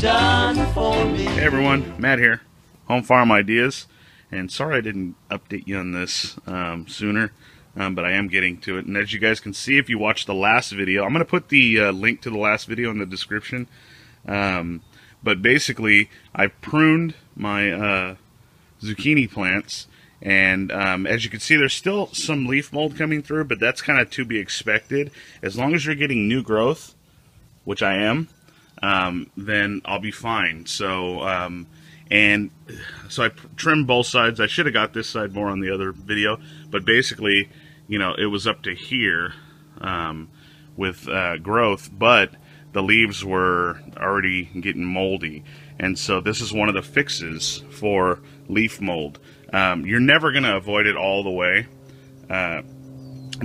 done for me. Hey everyone, Matt here, Home Farm Ideas, and sorry I didn't update you on this um, sooner, um, but I am getting to it. And as you guys can see, if you watched the last video, I'm going to put the uh, link to the last video in the description. Um, but basically, I pruned my uh, zucchini plants, and um, as you can see, there's still some leaf mold coming through, but that's kind of to be expected. As long as you're getting new growth, which I am, um, then I'll be fine. So, um, and so I trimmed both sides. I should have got this side more on the other video, but basically, you know, it was up to here um, with uh, growth, but the leaves were already getting moldy. And so this is one of the fixes for leaf mold. Um, you're never going to avoid it all the way, uh,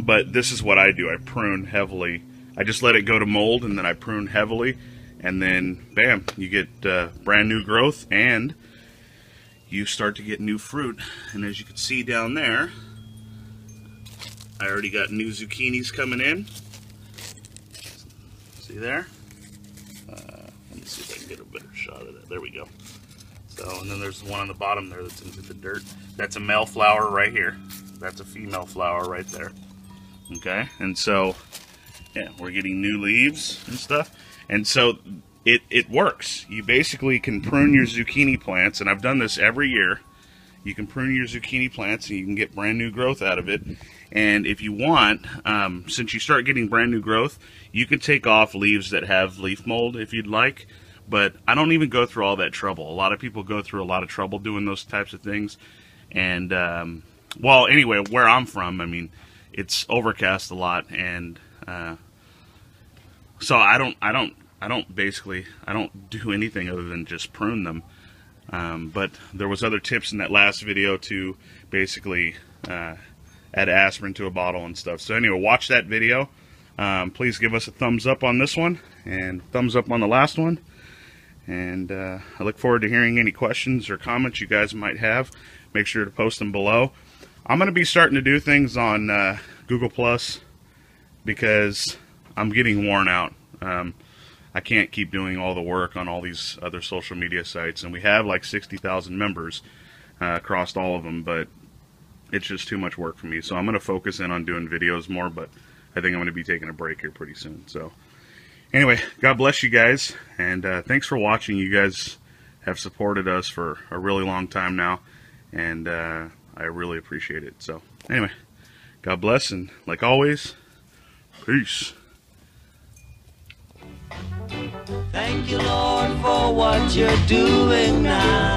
but this is what I do. I prune heavily. I just let it go to mold and then I prune heavily and then bam, you get uh, brand new growth and you start to get new fruit. And as you can see down there, I already got new zucchinis coming in. See there? Uh, let me see if I can get a better shot of that. There we go. So, and then there's one on the bottom there that's into the dirt. That's a male flower right here. That's a female flower right there. Okay, and so, yeah, we're getting new leaves and stuff. And so it, it works. You basically can prune your zucchini plants, and I've done this every year. You can prune your zucchini plants and you can get brand new growth out of it. And if you want, um, since you start getting brand new growth, you can take off leaves that have leaf mold if you'd like. But I don't even go through all that trouble. A lot of people go through a lot of trouble doing those types of things. And, um, well, anyway, where I'm from, I mean, it's overcast a lot. And uh, so I don't, I don't I don't basically I don't do anything other than just prune them. Um, but there was other tips in that last video to basically uh, add aspirin to a bottle and stuff. So anyway, watch that video. Um, please give us a thumbs up on this one and thumbs up on the last one. And uh, I look forward to hearing any questions or comments you guys might have. Make sure to post them below. I'm going to be starting to do things on uh, Google Plus because I'm getting worn out. Um, I can't keep doing all the work on all these other social media sites, and we have like 60,000 members uh, across all of them, but it's just too much work for me. So I'm going to focus in on doing videos more, but I think I'm going to be taking a break here pretty soon. So anyway, God bless you guys, and uh, thanks for watching. You guys have supported us for a really long time now, and uh, I really appreciate it. So anyway, God bless, and like always, peace. Thank you, Lord, for what you're doing now.